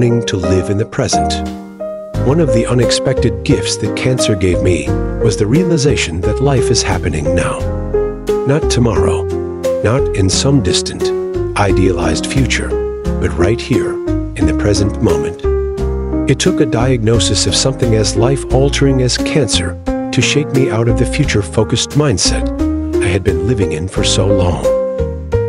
learning to live in the present. One of the unexpected gifts that cancer gave me was the realization that life is happening now. Not tomorrow, not in some distant, idealized future, but right here, in the present moment. It took a diagnosis of something as life-altering as cancer to shake me out of the future-focused mindset I had been living in for so long.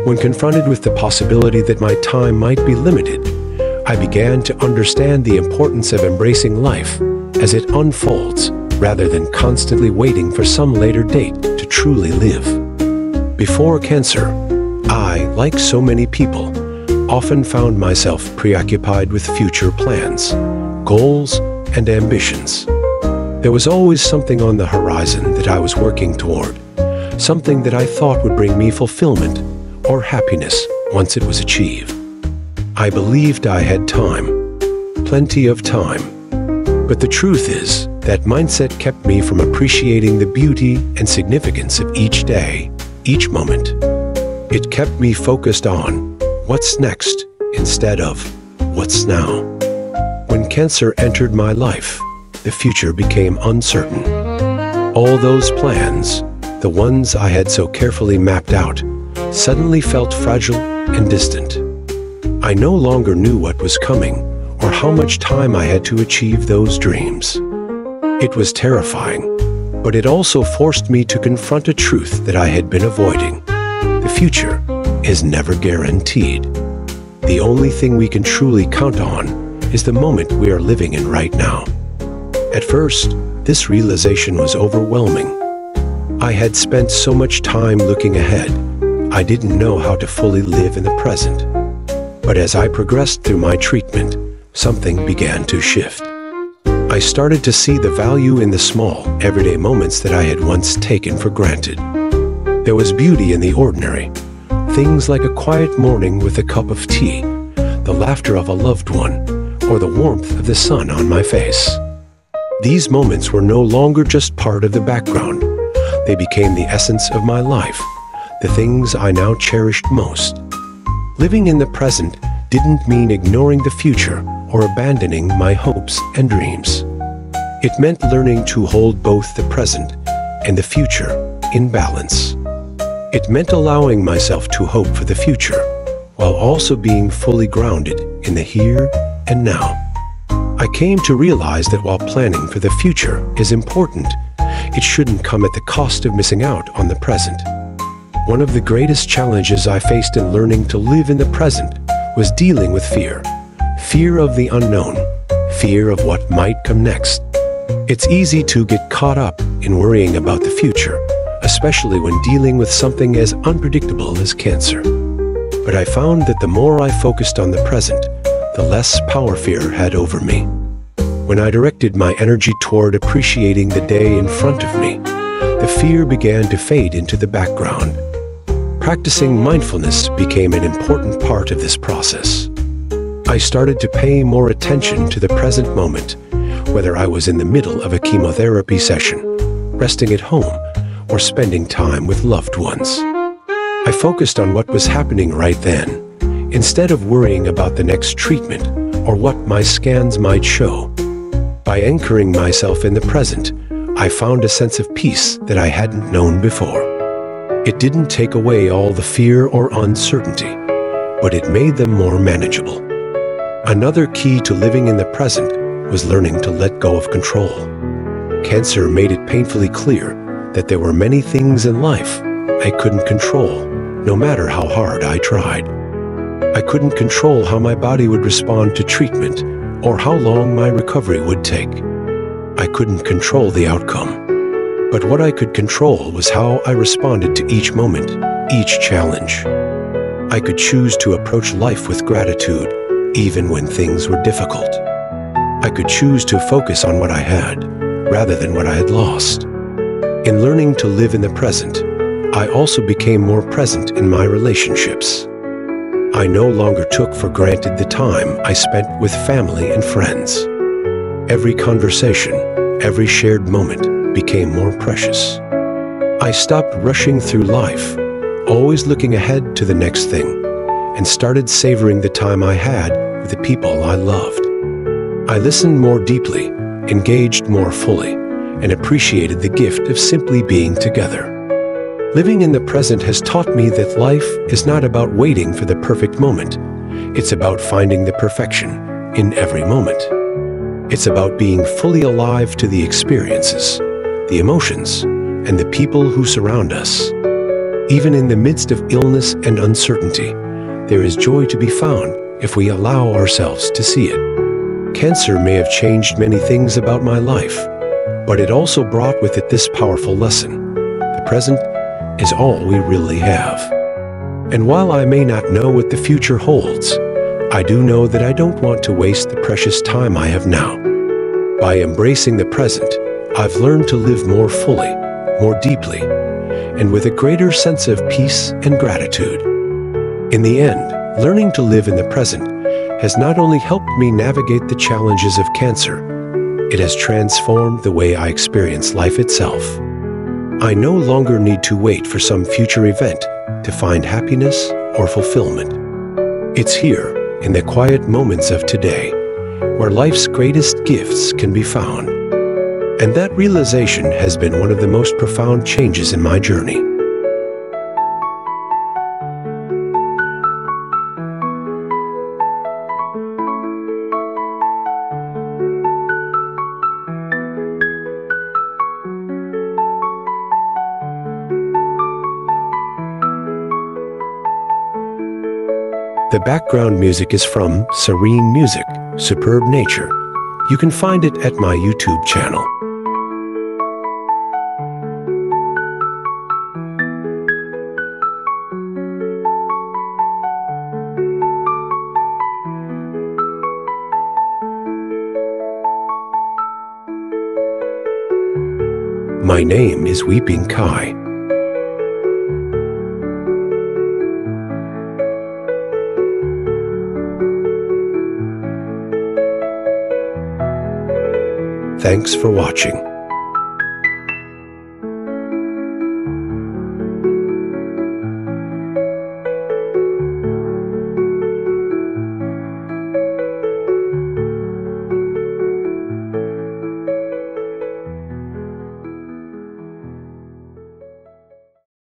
When confronted with the possibility that my time might be limited, I began to understand the importance of embracing life as it unfolds rather than constantly waiting for some later date to truly live. Before cancer, I, like so many people, often found myself preoccupied with future plans, goals, and ambitions. There was always something on the horizon that I was working toward, something that I thought would bring me fulfillment or happiness once it was achieved. I believed I had time, plenty of time. But the truth is, that mindset kept me from appreciating the beauty and significance of each day, each moment. It kept me focused on what's next instead of what's now. When cancer entered my life, the future became uncertain. All those plans, the ones I had so carefully mapped out, suddenly felt fragile and distant. I no longer knew what was coming or how much time I had to achieve those dreams. It was terrifying, but it also forced me to confront a truth that I had been avoiding. The future is never guaranteed. The only thing we can truly count on is the moment we are living in right now. At first, this realization was overwhelming. I had spent so much time looking ahead I didn't know how to fully live in the present. But as I progressed through my treatment, something began to shift. I started to see the value in the small, everyday moments that I had once taken for granted. There was beauty in the ordinary, things like a quiet morning with a cup of tea, the laughter of a loved one, or the warmth of the sun on my face. These moments were no longer just part of the background. They became the essence of my life the things I now cherished most. Living in the present didn't mean ignoring the future or abandoning my hopes and dreams. It meant learning to hold both the present and the future in balance. It meant allowing myself to hope for the future while also being fully grounded in the here and now. I came to realize that while planning for the future is important, it shouldn't come at the cost of missing out on the present. One of the greatest challenges I faced in learning to live in the present was dealing with fear. Fear of the unknown, fear of what might come next. It's easy to get caught up in worrying about the future, especially when dealing with something as unpredictable as cancer. But I found that the more I focused on the present, the less power fear had over me. When I directed my energy toward appreciating the day in front of me, the fear began to fade into the background. Practicing mindfulness became an important part of this process. I started to pay more attention to the present moment, whether I was in the middle of a chemotherapy session, resting at home, or spending time with loved ones. I focused on what was happening right then, instead of worrying about the next treatment or what my scans might show. By anchoring myself in the present, I found a sense of peace that I hadn't known before. It didn't take away all the fear or uncertainty, but it made them more manageable. Another key to living in the present was learning to let go of control. Cancer made it painfully clear that there were many things in life I couldn't control, no matter how hard I tried. I couldn't control how my body would respond to treatment or how long my recovery would take. I couldn't control the outcome. But what I could control was how I responded to each moment, each challenge. I could choose to approach life with gratitude, even when things were difficult. I could choose to focus on what I had, rather than what I had lost. In learning to live in the present, I also became more present in my relationships. I no longer took for granted the time I spent with family and friends. Every conversation, every shared moment, became more precious. I stopped rushing through life, always looking ahead to the next thing, and started savoring the time I had with the people I loved. I listened more deeply, engaged more fully, and appreciated the gift of simply being together. Living in the present has taught me that life is not about waiting for the perfect moment. It's about finding the perfection in every moment. It's about being fully alive to the experiences, the emotions, and the people who surround us. Even in the midst of illness and uncertainty, there is joy to be found if we allow ourselves to see it. Cancer may have changed many things about my life, but it also brought with it this powerful lesson. The present is all we really have. And while I may not know what the future holds, I do know that I don't want to waste the precious time I have now. By embracing the present, I've learned to live more fully, more deeply, and with a greater sense of peace and gratitude. In the end, learning to live in the present has not only helped me navigate the challenges of cancer, it has transformed the way I experience life itself. I no longer need to wait for some future event to find happiness or fulfillment. It's here, in the quiet moments of today, where life's greatest gifts can be found. And that realization has been one of the most profound changes in my journey. The background music is from Serene Music, Superb Nature. You can find it at my YouTube channel. My name is Weiping Cai. Thanks for watching.